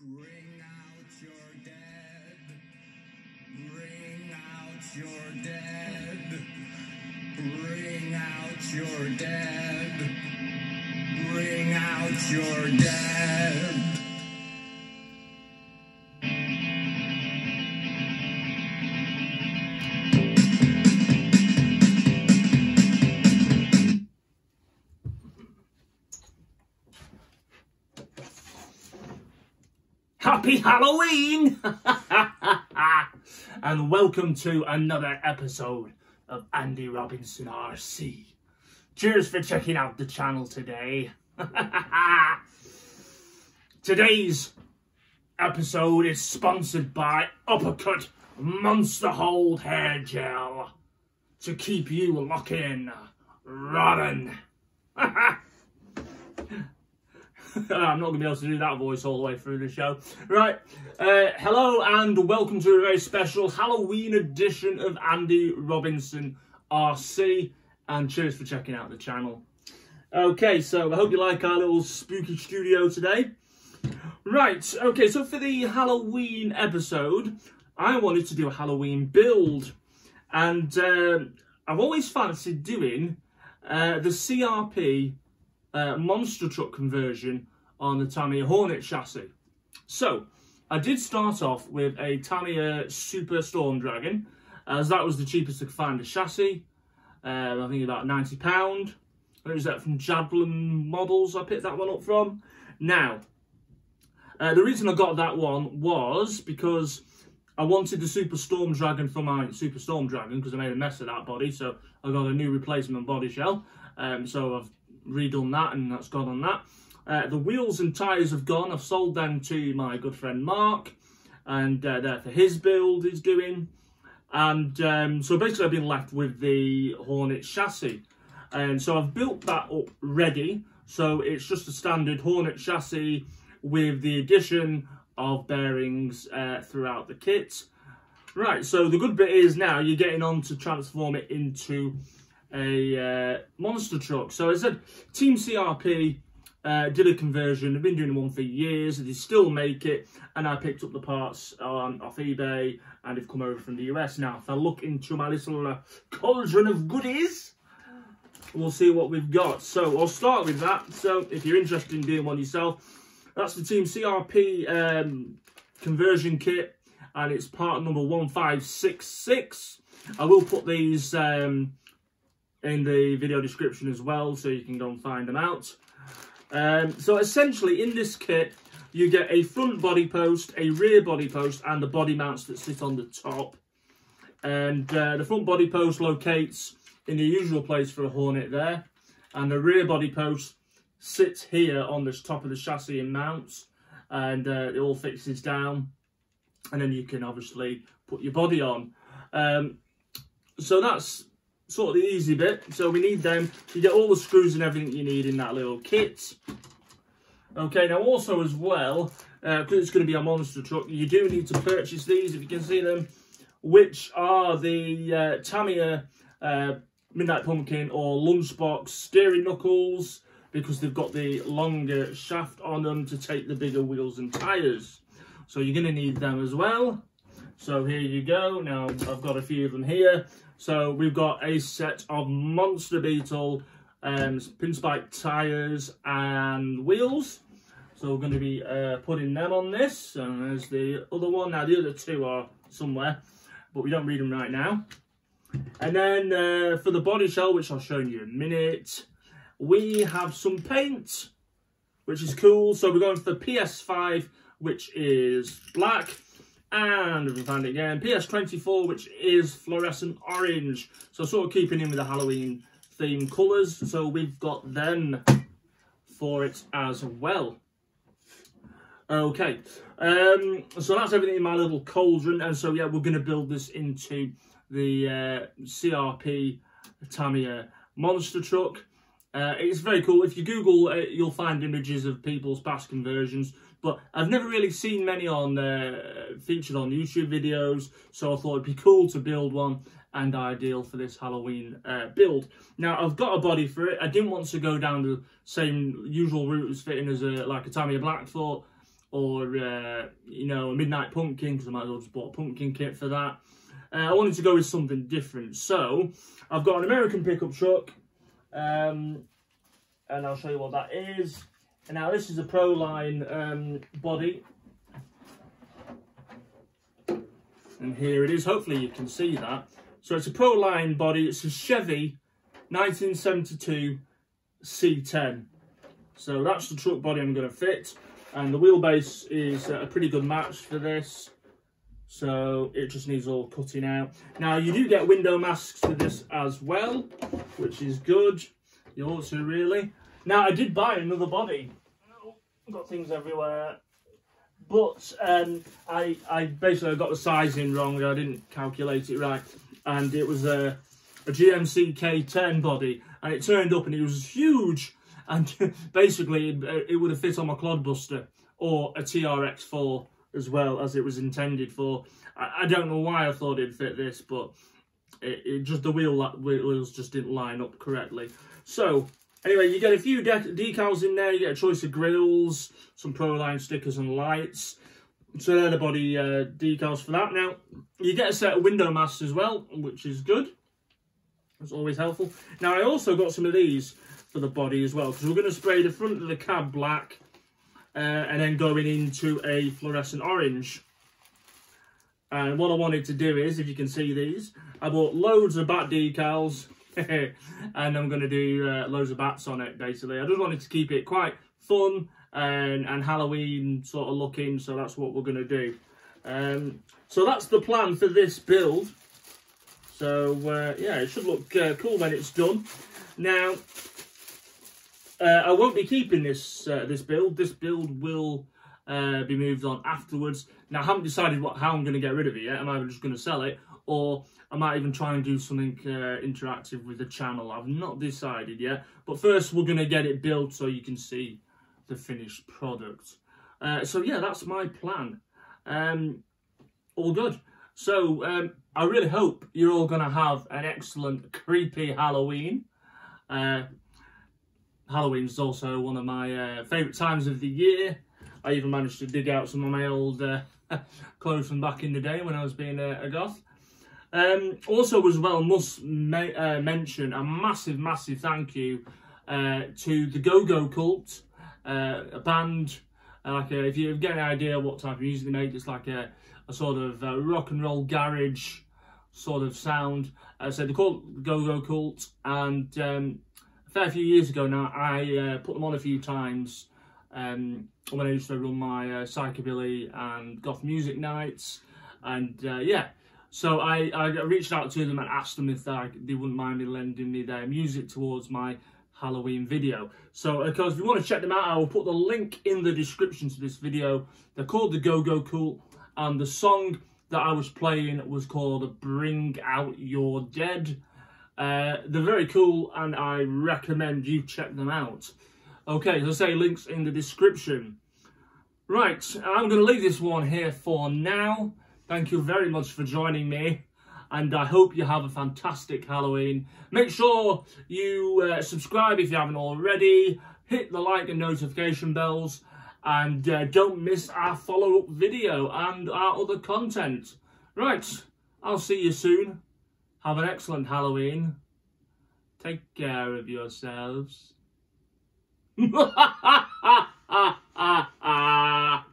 Bring out your dead. Bring out your dead. Bring out your dead. Bring out your dead. Happy Halloween! and welcome to another episode of Andy Robinson RC. Cheers for checking out the channel today. Today's episode is sponsored by Uppercut Monster Hold Hair Gel to keep you looking rotten. I'm not going to be able to do that voice all the way through the show. Right, uh, hello and welcome to a very special Halloween edition of Andy Robinson RC. And cheers for checking out the channel. Okay, so I hope you like our little spooky studio today. Right, okay, so for the Halloween episode, I wanted to do a Halloween build. And uh, I've always fancied doing uh, the CRP uh, monster truck conversion on the Tamiya Hornet chassis. So, I did start off with a Tamiya Super Storm Dragon, as that was the cheapest I could find a chassis. Uh, I think about £90. It was that from Jadlam Models I picked that one up from. Now, uh, the reason I got that one was because I wanted the Super Storm Dragon for my Super Storm Dragon because I made a mess of that body, so I got a new replacement body shell. Um, so I've redone that and that's gone on that. Uh, the wheels and tyres have gone. I've sold them to my good friend Mark and uh, they're for his build he's doing. And um, so basically I've been left with the Hornet chassis. And so I've built that up ready. So it's just a standard Hornet chassis with the addition of bearings uh, throughout the kit. Right, so the good bit is now you're getting on to transform it into a uh, monster truck. So I said, Team CRP uh, did a conversion. They've been doing one for years. They still make it. And I picked up the parts on off eBay and they've come over from the US. Now, if I look into my little uh, cauldron of goodies, we'll see what we've got. So I'll start with that. So if you're interested in doing one yourself, that's the Team CRP um, conversion kit. And it's part number 1566. I will put these um, in the video description as well, so you can go and find them out. Um, so essentially, in this kit, you get a front body post, a rear body post, and the body mounts that sit on the top. And uh, the front body post locates in the usual place for a Hornet there. And the rear body post sits here on the top of the chassis and mounts. And uh, it all fixes down. And then you can obviously put your body on. Um, so that's sort of the easy bit. So we need them. You get all the screws and everything you need in that little kit. Okay, now also as well, because uh, it's going to be a monster truck, you do need to purchase these, if you can see them, which are the uh, Tamiya uh, Midnight Pumpkin or Lunchbox steering knuckles, because they've got the longer shaft on them to take the bigger wheels and tyres. So you're going to need them as well. So here you go. Now I've got a few of them here. So we've got a set of Monster Beetle um, pinspike tyres and wheels. So we're going to be uh, putting them on this. And there's the other one. Now the other two are somewhere, but we don't read them right now. And then uh, for the body shell, which I'll show you in a minute, we have some paint, which is cool. So we're going for the PS5, which is black. And we found it again, PS24, which is fluorescent orange. So sort of keeping in with the Halloween theme colours. So we've got them for it as well. Okay, um, so that's everything in my little cauldron. And so, yeah, we're going to build this into the uh, CRP Tamiya monster truck. Uh, it's very cool. If you Google, you'll find images of people's past conversions. But I've never really seen many on uh, featured on YouTube videos, so I thought it'd be cool to build one and ideal for this Halloween uh, build. Now, I've got a body for it. I didn't want to go down the same usual route as fitting as a, like a Tamiya Blackfoot or uh, you know a midnight pumpkin because I might as well just bought a pumpkin kit for that. Uh, I wanted to go with something different, so I've got an American pickup truck, um, and I'll show you what that is. Now this is a Proline um, body, and here it is. Hopefully you can see that. So it's a Proline body. It's a Chevy 1972 C10. So that's the truck body I'm going to fit. And the wheelbase is a pretty good match for this. So it just needs all cutting out. Now you do get window masks for this as well, which is good. You also really. Now I did buy another body. Got things everywhere. But um, I, I basically got the sizing wrong. I didn't calculate it right. And it was a, a GMC K10 body. And it turned up and it was huge and basically it, it would have fit on my Clodbuster or a TRX4 as well as it was intended for. I, I don't know why I thought it'd fit this, but it, it just the wheel wheels just didn't line up correctly. So anyway, you get a few de decals in there. You get a choice of grills, some Proline stickers and lights. So they're the body uh, decals for that. Now you get a set of window masks as well, which is good. It's always helpful. Now I also got some of these for the body as well because we're going to spray the front of the cab black uh, and then going into a fluorescent orange. And what I wanted to do is, if you can see these, I bought loads of bat decals and I'm going to do uh, loads of bats on it basically. I just wanted to keep it quite fun and, and Halloween sort of looking, so that's what we're going to do. Um, so that's the plan for this build. So uh, yeah, it should look uh, cool when it's done. Now, uh, I won't be keeping this uh, this build. This build will uh, be moved on afterwards. Now, I haven't decided what how I'm going to get rid of it yet. I'm either just going to sell it, or I might even try and do something uh, interactive with the channel. I've not decided yet. But first, we're going to get it built so you can see the finished product. Uh, so, yeah, that's my plan. Um, all good. So, um, I really hope you're all going to have an excellent, creepy Halloween. Uh, Halloween is also one of my uh, favourite times of the year. I even managed to dig out some of my old uh, clothes from back in the day when I was being a, a goth. Um, also, as well, must uh, mention a massive, massive thank you uh, to the Go Go Cult, uh, a band. Uh, like a, if you get an idea what type of music they make, it's like a, a sort of rock and roll garage sort of sound. so they're called Go Go Cult, and um, a fair few years ago now, I uh, put them on a few times um, when I used to run my uh, psychobilly and goth music nights. And uh, yeah, so I, I reached out to them and asked them if they, they wouldn't mind me lending me their music towards my Halloween video. So, of course, if you want to check them out, I will put the link in the description to this video. They're called the Go Go Cult, and the song that I was playing was called Bring Out Your Dead. Uh, they're very cool and I recommend you check them out. Okay, so say links in the description. Right, I'm going to leave this one here for now. Thank you very much for joining me and I hope you have a fantastic Halloween. Make sure you uh, subscribe if you haven't already, hit the like and notification bells, and uh, don't miss our follow-up video and our other content. Right, I'll see you soon. Have an excellent Halloween. Take care of yourselves.